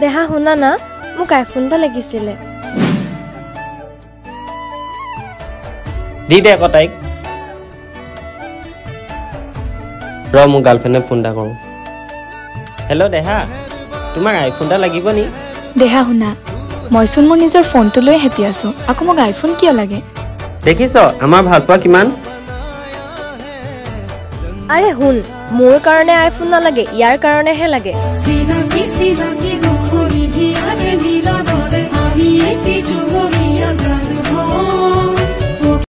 দেহা শুনা না মোক আইফোন এটা লাগিছিলে। দি দে আকৌ তাইক। ৰ মোৰ গাৰ্লফ্ৰেণ্ডে ফোন এটা কৰোঁ। হেল্ল' দেহা তোমাক আইফোন এটা লাগিব নি? দেহা শুনা মইচোন মোৰ নিজৰ ফোনটো লৈ হেপি আছোঁ। আকৌ মোক আইফোন কিয় লাগে? দেখিছ আমাৰ ভালপোৱা কিমান? আৰে শুন মোৰ কাৰণে আইফোন নালাগে ইয়াৰ কাৰণেহে লাগে।